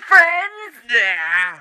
friends? Yeah.